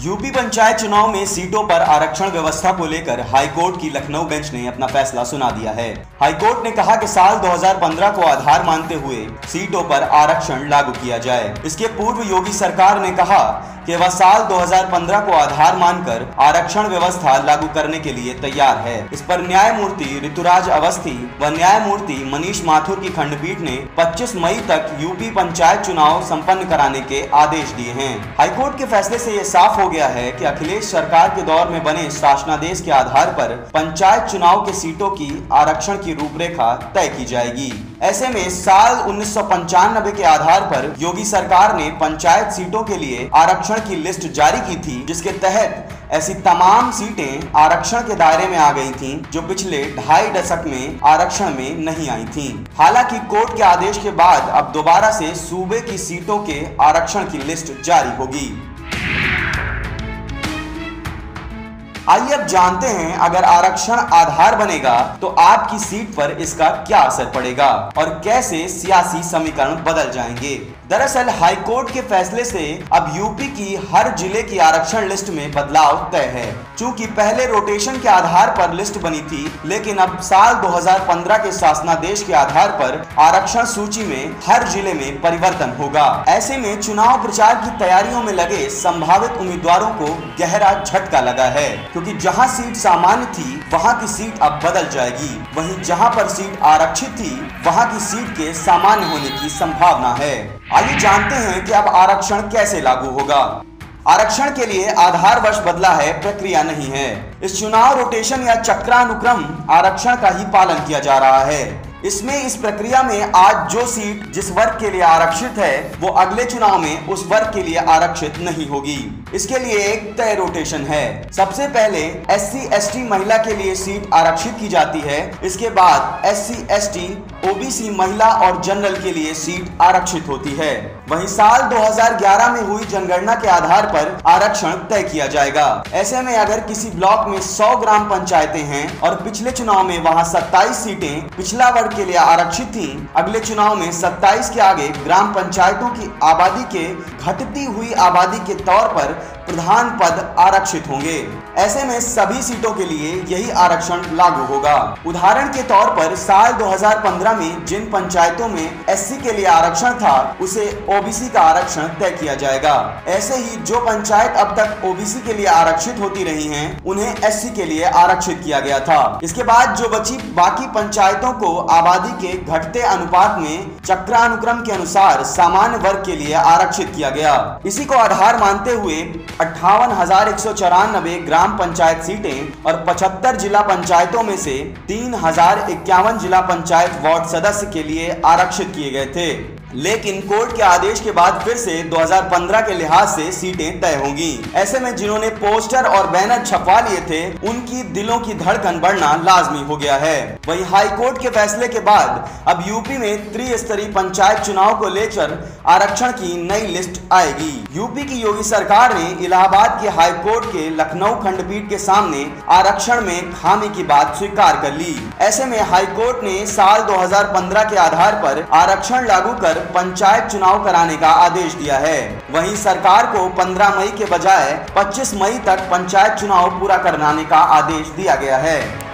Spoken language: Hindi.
यूपी पंचायत चुनाव में सीटों पर आरक्षण व्यवस्था को लेकर हाईकोर्ट की लखनऊ बेंच ने अपना फैसला सुना दिया है। हाईकोर्ट ने कहा कि साल 2015 को आधार मानते हुए सीटों पर आरक्षण लागू किया जाए। इसके पूर्व योगी सरकार ने कहा कि वह साल 2015 को आधार मानकर आरक्षण व्यवस्था लागू करने के लिए तैयार है। इस पर न्यायमूर्ति ऋतुराज अवस्थी व न्यायमूर्ति मनीष माथुर की खंडपीठ ने 25 मई तक यूपी पंचायत चुनाव संपन्न कराने के आदेश दिए हैं। हाईकोर्ट के फैसले से ये साफ़ हो गया है कि अखिलेश सरकार के दौर में बने शासनादेश के आधार पर पंचायत चुनाव के सीटों की आरक्षण की रूपरेखा तय की जाएगी ऐसे में साल उन्नीस सौ पंचानबे के आधार पर योगी सरकार ने पंचायत सीटों के लिए आरक्षण की लिस्ट जारी की थी, जिसके तहत ऐसी तमाम सीटें आरक्षण के दायरे में आ गई थीं, जो पिछले ढाई दशक में आरक्षण में नहीं आई थीं। हालाँकि कोर्ट के आदेश के बाद अब दोबारा से सूबे की सीटों के आरक्षण की लिस्ट जारी होगी आइए अब जानते हैं, अगर आरक्षण आधार बनेगा तो आपकी सीट पर इसका क्या असर पड़ेगा और कैसे सियासी समीकरण बदल जाएँगे। दरअसल, हाईकोर्ट के फैसले से अब यूपी की हर ज़िले की आरक्षण लिस्ट में बदलाव तय है। चूँकि पहले रोटेशन के आधार पर लिस्ट बनी थी, लेकिन अब साल 2015 के शासनादेश के आधार पर आरक्षण सूची में हर ज़िले में परिवर्तन होगा। ऐसे में चुनाव प्रचार की तैयारियों में लगे संभावित उम्मीदवारों को गहरा झटका लगा है क्योंकि जहाँ सीट सामान्य थी, वहाँ की सीट अब बदल जाएगी। वहीं जहाँ पर सीट आरक्षित थी, वहाँ की सीट के सामान्य होने की संभावना है। आइए जानते हैं कि अब आरक्षण कैसे लागू होगा। आरक्षण के लिए आधार वर्ष बदला है, प्रक्रिया नहीं है। इस चुनाव रोटेशन या चक्रानुक्रम आरक्षण का ही पालन किया जा रहा है। इसमें इस प्रक्रिया में आज जो सीट जिस वर्ग के लिए आरक्षित है, वो अगले चुनाव में उस वर्ग के लिए आरक्षित नहीं होगी। इसके लिए एक तय रोटेशन है। सबसे पहले एस सी महिला के लिए सीट आरक्षित की जाती है। इसके बाद एस सी ओबीसी महिला और जनरल के लिए सीट आरक्षित होती है। वहीं साल 2011 में हुई जनगणना के आधार पर आरक्षण तय किया जाएगा। ऐसे में अगर किसी ब्लॉक में 100 ग्राम पंचायतें हैं और पिछले चुनाव में वहाँ 27 सीटें, पिछला वर्ग के लिए आरक्षित थी। अगले चुनाव में 27 के आगे ग्राम पंचायतों की आबादी के घटती हुई आबादी के तौर पर प्रधान पद आरक्षित होंगे। ऐसे में सभी सीटों के लिए यही आरक्षण लागू होगा। उदाहरण के तौर पर साल 2015 में जिन पंचायतों में एससी के लिए आरक्षण था उसे ओबीसी का आरक्षण तय किया जाएगा। ऐसे ही जो पंचायत अब तक ओबीसी के लिए आरक्षित होती रही हैं, उन्हें एससी के लिए आरक्षित किया गया था। इसके बाद जो बची बाकी पंचायतों को आबादी के घटते अनुपात में चक्रानुक्रम के अनुसार सामान्य वर्ग के लिए आरक्षित किया गया। इसी को आधार मानते हुए अट्ठावन हज़ार एक सौ चौरानबे ग्राम पंचायत सीटें और पचहत्तर जिला पंचायतों में से तीन हज़ार इक्यावन जिला पंचायत वार्ड सदस्य के लिए आरक्षित किए गए थे। लेकिन कोर्ट के आदेश के बाद फिर से 2015 के लिहाज से सीटें तय होंगी। ऐसे में जिन्होंने पोस्टर और बैनर छपवा लिए थे, उनकी दिलों की धड़कन बढ़ना लाजमी हो गया है। वहीं हाई कोर्ट के फैसले के बाद अब यूपी में त्रिस्तरीय पंचायत चुनाव को लेकर आरक्षण की नई लिस्ट आएगी। यूपी की योगी सरकार ने इलाहाबाद के हाई कोर्ट के लखनऊ खंडपीठ के सामने आरक्षण में खामी की बात स्वीकार कर ली। ऐसे में हाई कोर्ट ने साल 2015 के आधार पर आरक्षण लागू कर पंचायत चुनाव कराने का आदेश दिया है। वहीं सरकार को 15 मई के बजाय 25 मई तक पंचायत चुनाव पूरा कराने का आदेश दिया गया है।